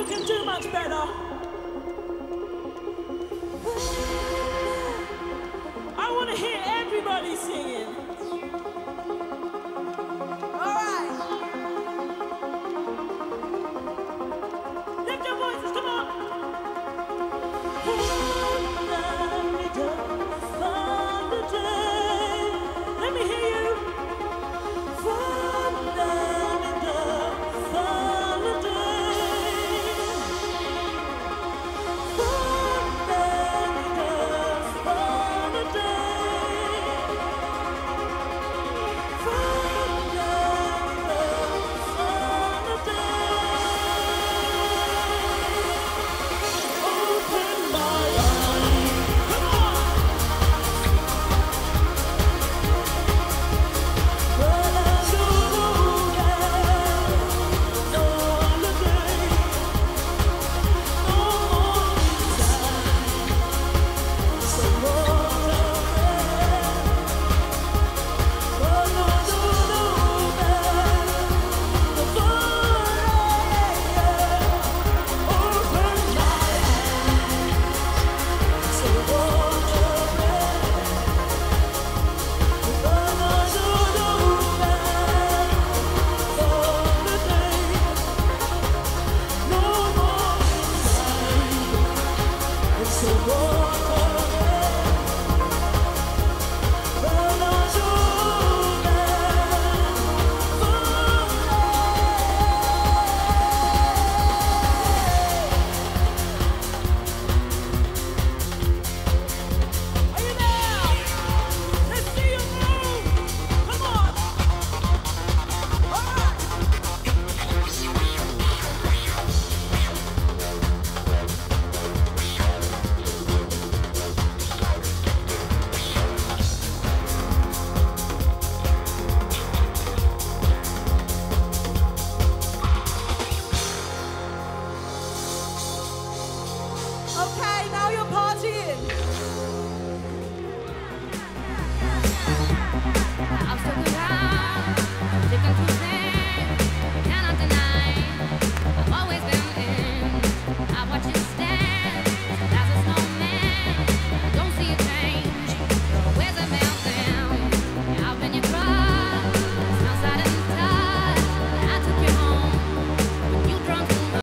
you can do much better. I want to hear everybody singing. Okay, now you're partying.